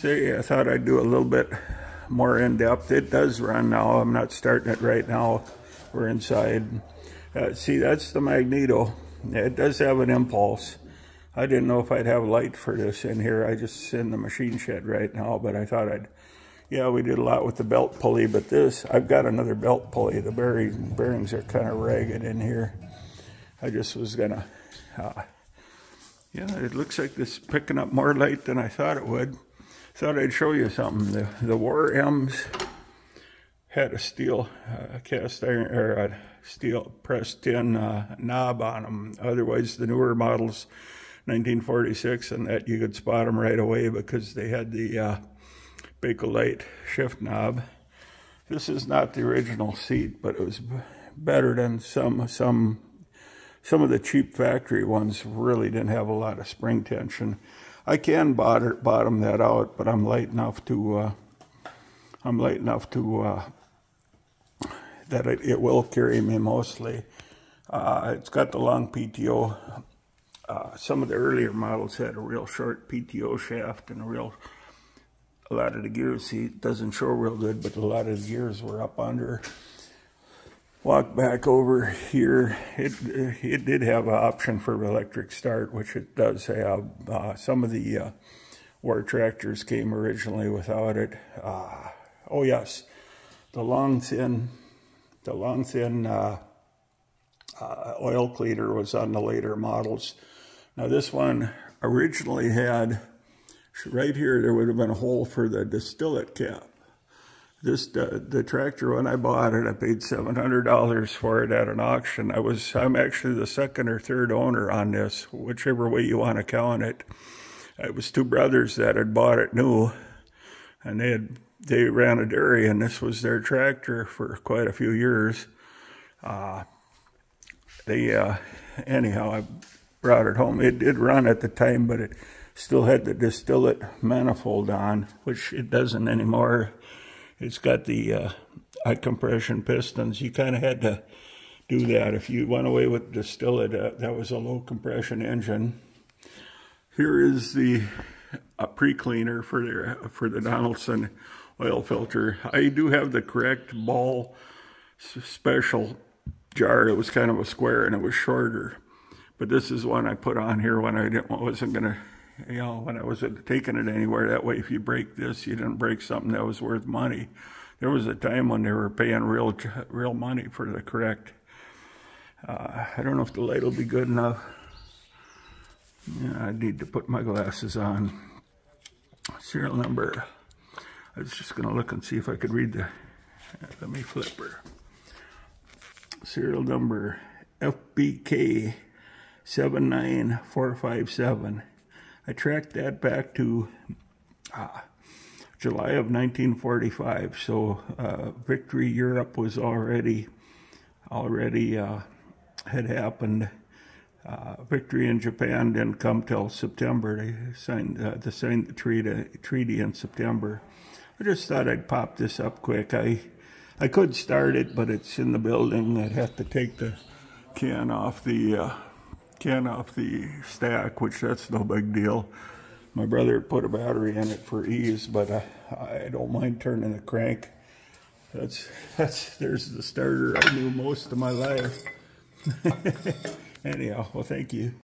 See, I thought I'd do a little bit more in-depth. It does run now. I'm not starting it right now. We're inside. Uh, see, that's the magneto. It does have an impulse. I didn't know if I'd have light for this in here. I just in the machine shed right now, but I thought I'd, yeah, we did a lot with the belt pulley, but this, I've got another belt pulley. The bearing, bearings are kind of ragged in here. I just was gonna, uh, yeah, it looks like this picking up more light than I thought it would. Thought I'd show you something. The, the War M's had a steel uh, cast iron, or a steel pressed tin uh, knob on them. Otherwise, the newer models, 1946, and that you could spot them right away because they had the uh, Bakelite shift knob. This is not the original seat, but it was better than some some some of the cheap factory ones really didn't have a lot of spring tension. I can bottom that out, but I'm light enough to uh, I'm light enough to uh, that it, it, will carry me mostly. Uh, it's got the long PTO. Uh, some of the earlier models had a real short PTO shaft and a real a lot of the gears. See, it doesn't show real good, but a lot of the gears were up under walk back over here. It it did have an option for electric start, which it does have. Uh, some of the uh, war tractors came originally without it. Uh, oh yes, the long thin, the long thin uh, uh, oil cleaner was on the later models. Now this one originally had right here. There would have been a hole for the distillate cap this uh, the tractor when I bought it, I paid seven hundred dollars for it at an auction. I was I'm actually the second or third owner on this, whichever way you want to count it. It was two brothers that had bought it new, and they had they ran a dairy, and this was their tractor for quite a few years. Uh, they uh, anyhow, I brought it home. It did run at the time, but it still had the distillate manifold on, which it doesn't anymore it's got the uh, high compression pistons. You kind of had to do that. If you went away with distillate, uh, that was a low compression engine. Here is the uh, pre-cleaner for the, for the Donaldson oil filter. I do have the correct ball special jar. It was kind of a square and it was shorter. But this is one I put on here when I didn't, wasn't going to you know, when I was taking it anywhere. That way, if you break this, you didn't break something that was worth money. There was a time when they were paying real, real money for the correct. Uh, I don't know if the light will be good enough. Yeah, I need to put my glasses on. Serial number. I was just going to look and see if I could read the. Let me flip her. Serial number FBK 79457. I tracked that back to uh, July of 1945. So uh, Victory Europe was already already uh, had happened. Uh, victory in Japan didn't come till September. They signed uh, they signed the treaty treaty in September. I just thought I'd pop this up quick. I I could start it, but it's in the building. I'd have to take the can off the uh, can off the stack, which that's no big deal. My brother put a battery in it for ease, but I, I don't mind turning the crank. That's, that's, there's the starter I knew most of my life. Anyhow, well, thank you.